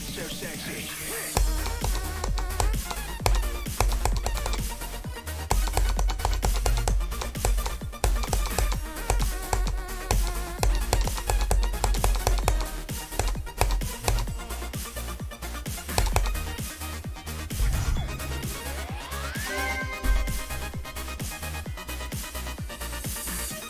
so sexy.